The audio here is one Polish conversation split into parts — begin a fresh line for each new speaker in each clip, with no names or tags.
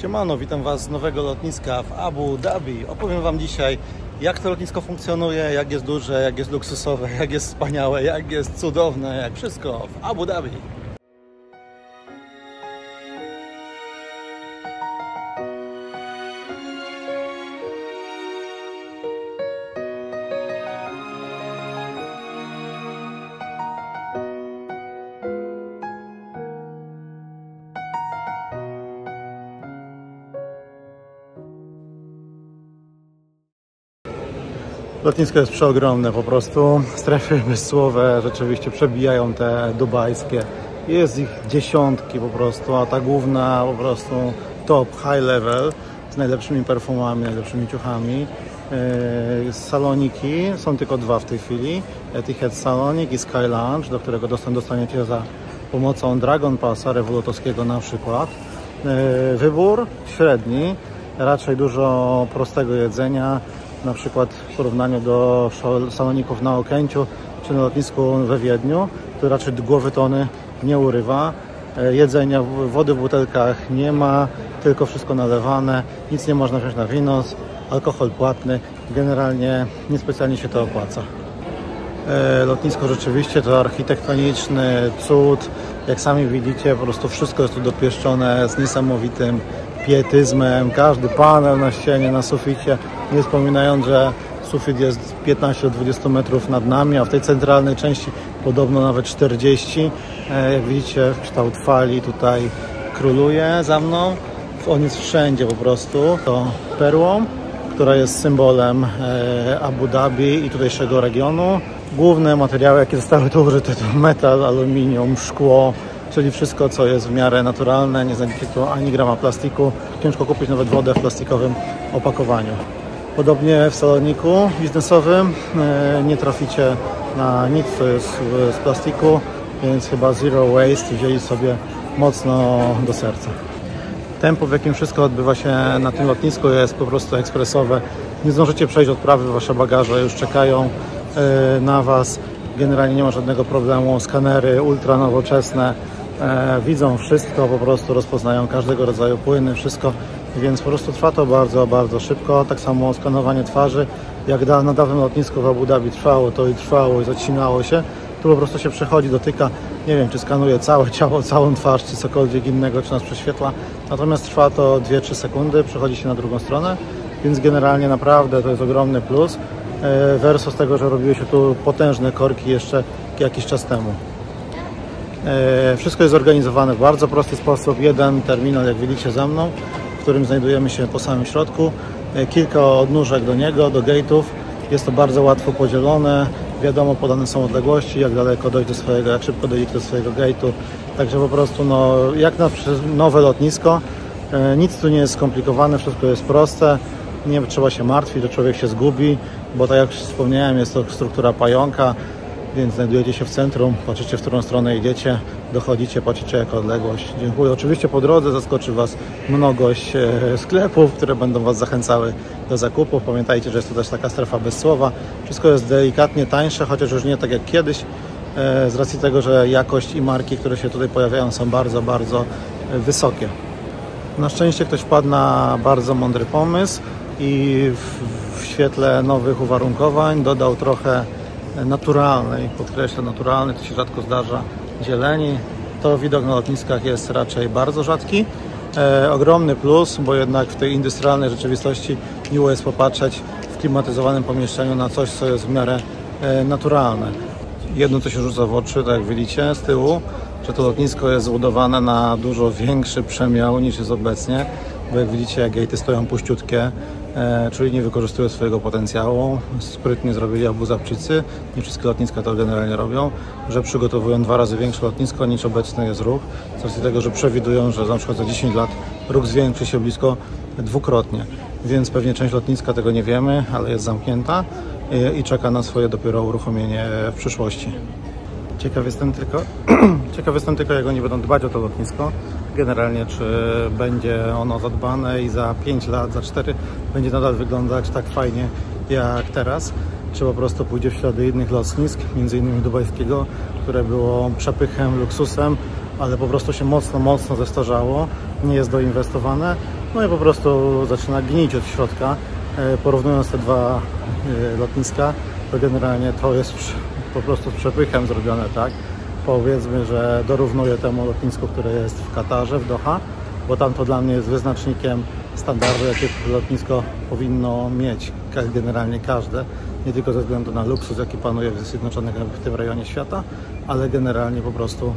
Siemano, witam Was z nowego lotniska w Abu Dhabi. Opowiem Wam dzisiaj, jak to lotnisko funkcjonuje, jak jest duże, jak jest luksusowe, jak jest wspaniałe, jak jest cudowne, jak wszystko w Abu Dhabi. Lotnisko jest przeogromne po prostu. Strefy bezsłowe rzeczywiście przebijają te dubajskie. Jest ich dziesiątki po prostu, a ta główna po prostu top, high level z najlepszymi perfumami, najlepszymi ciuchami. Yy, Saloniki, są tylko dwa w tej chwili. Etihad Salonik i Sky Lounge, do którego dostęp dostaniecie za pomocą Dragon Passa rewolutowskiego na przykład. Yy, Wybór średni, raczej dużo prostego jedzenia, na przykład w porównaniu do saloników na Okęciu czy na lotnisku we Wiedniu, to raczej głowy tony nie urywa. E, Jedzenia, wody w butelkach nie ma, tylko wszystko nalewane, nic nie można wziąć na winos, alkohol płatny, generalnie niespecjalnie się to opłaca. E, Lotnisko rzeczywiście to architektoniczny cud. Jak sami widzicie, po prostu wszystko jest tu dopieszczone z niesamowitym pietyzmem. Każdy panel na ścianie, na suficie, nie wspominając, że sufit jest 15-20 metrów nad nami, a w tej centralnej części podobno nawet 40. E, jak widzicie, kształt fali tutaj króluje za mną. On jest wszędzie po prostu. To perłą, która jest symbolem e, Abu Dhabi i tutejszego regionu. Główne materiały, jakie zostały tu użyte, to metal, aluminium, szkło, czyli wszystko, co jest w miarę naturalne. Nie znajdziecie tu ani grama plastiku. Ciężko kupić nawet wodę w plastikowym opakowaniu. Podobnie w saloniku biznesowym e, nie traficie na nic, co jest z plastiku, więc chyba Zero Waste wzięli sobie mocno do serca. Tempo, w jakim wszystko odbywa się na tym lotnisku jest po prostu ekspresowe. Nie zdążycie przejść odprawy, wasze bagaże już czekają e, na Was. Generalnie nie ma żadnego problemu. Skanery ultra nowoczesne e, widzą wszystko, po prostu rozpoznają każdego rodzaju płyny, wszystko, więc po prostu trwa to bardzo, bardzo szybko. Tak samo skanowanie twarzy, jak da, na dawnym lotnisku w Abu Dhabi trwało to i trwało i zacinało się, tu po prostu się przechodzi, dotyka, nie wiem, czy skanuje całe ciało, całą twarz, czy cokolwiek innego, czy nas prześwietla. Natomiast trwa to 2-3 sekundy, przechodzi się na drugą stronę, więc generalnie naprawdę to jest ogromny plus. E, versus tego, że robiły się tu potężne korki jeszcze jakiś czas temu. E, Wszystko jest zorganizowane w bardzo prosty sposób. Jeden terminal, jak widzicie za mną, w którym znajdujemy się po samym środku. E, Kilka odnóżek do niego, do gate'ów. Jest to bardzo łatwo podzielone. Wiadomo, podane są odległości, jak daleko dojść do swojego, jak szybko dojść do swojego gate'u. Także po prostu, no, jak na nowe lotnisko, e, nic tu nie jest skomplikowane, wszystko jest proste. Nie trzeba się martwić, że człowiek się zgubi, bo tak jak wspomniałem, jest to struktura pająka, więc znajdujecie się w centrum, patrzycie w którą stronę idziecie, dochodzicie, patrzycie jaka odległość. Dziękuję. Oczywiście po drodze zaskoczy Was mnogość e, sklepów, które będą Was zachęcały do zakupów. Pamiętajcie, że jest to też taka strefa bez słowa. Wszystko jest delikatnie tańsze, chociaż już nie tak jak kiedyś, e, z racji tego, że jakość i marki, które się tutaj pojawiają są bardzo, bardzo e, wysokie. Na szczęście ktoś wpadł na bardzo mądry pomysł i w, w świetle nowych uwarunkowań dodał trochę naturalnej, podkreślę naturalnej, to się rzadko zdarza, zieleni. To widok na lotniskach jest raczej bardzo rzadki. E, ogromny plus, bo jednak w tej industrialnej rzeczywistości miło jest popatrzeć w klimatyzowanym pomieszczeniu na coś, co jest w miarę e, naturalne. Jedno, co się rzuca w oczy, tak jak widzicie z tyłu, że to lotnisko jest zbudowane na dużo większy przemiał niż jest obecnie, bo jak widzicie, gatey stoją puściutkie, e, czyli nie wykorzystują swojego potencjału. Sprytnie zrobili abuzawczycy, nie wszystkie lotniska to generalnie robią, że przygotowują dwa razy większe lotnisko niż obecny jest ruch, z racji tego, że przewidują, że na przykład za 10 lat ruch zwiększy się blisko dwukrotnie, więc pewnie część lotniska tego nie wiemy, ale jest zamknięta i, i czeka na swoje dopiero uruchomienie w przyszłości. Ciekaw jestem tylko, ciekaw jestem tylko, jak oni będą dbać o to lotnisko. Generalnie, czy będzie ono zadbane i za 5 lat, za 4 będzie nadal wyglądać tak fajnie jak teraz, czy po prostu pójdzie w ślady innych lotnisk, między innymi dubajskiego, które było przepychem, luksusem, ale po prostu się mocno, mocno zestarzało, nie jest doinwestowane no i po prostu zaczyna gnić od środka. E, Porównując te dwa e, lotniska, to generalnie to jest po prostu z przepychem zrobione, tak? Powiedzmy, że dorównuje temu lotnisku, które jest w Katarze, w Doha, bo tam to dla mnie jest wyznacznikiem standardu, jakie lotnisko powinno mieć generalnie każde, nie tylko ze względu na luksus, jaki panuje w Zjednoczonych w tym rejonie świata, ale generalnie po prostu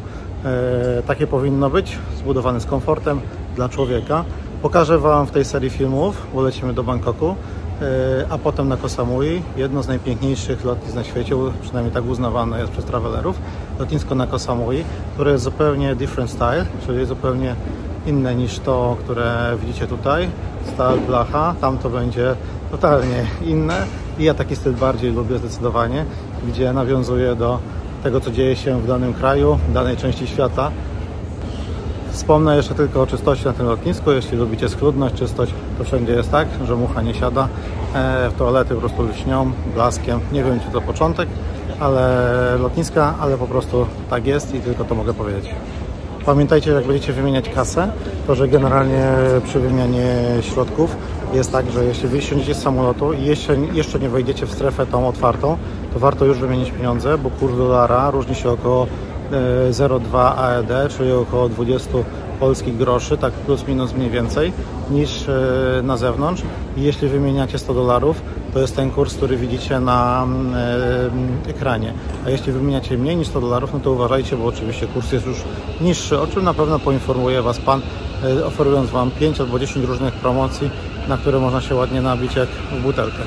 e, takie powinno być, zbudowane z komfortem dla człowieka. Pokażę Wam w tej serii filmów, bo lecimy do Bangkoku, e, a potem na Koh Samui, jedno z najpiękniejszych lotnisk na świecie, przynajmniej tak uznawane jest przez travelerów, lotnisko na Koh Samui, które jest zupełnie different style, czyli zupełnie inne niż to, które widzicie tutaj, stal blacha, tam to będzie totalnie inne i ja taki styl bardziej lubię zdecydowanie, gdzie nawiązuję do tego, co dzieje się w danym kraju, w danej części świata. Wspomnę jeszcze tylko o czystości na tym lotnisku. Jeśli lubicie schludność, czystość, to wszędzie jest tak, że mucha nie siada. E, toalety po prostu lśnią blaskiem. Nie wiem, czy to początek, ale lotniska, ale po prostu tak jest i tylko to mogę powiedzieć. Pamiętajcie, jak będziecie wymieniać kasę, to że generalnie przy wymianie środków jest tak, że jeśli wysiądziecie z samolotu i jeszcze, jeszcze nie wejdziecie w strefę tą otwartą, to warto już wymienić pieniądze, bo kurs dolara różni się około 0,2 AED, czyli około 20 polskich groszy, tak plus minus mniej więcej, niż e, na zewnątrz. Jeśli wymieniacie 100 dolarów, to jest ten kurs, który widzicie na mm, e, ekranie. A jeśli wymieniacie mniej niż 100 dolarów, no to uważajcie, bo oczywiście kurs jest już niższy, o czym na pewno poinformuje Was Pan, e, oferując Wam 5 albo 10 różnych promocji, na które można się ładnie nabić jak w butelkę.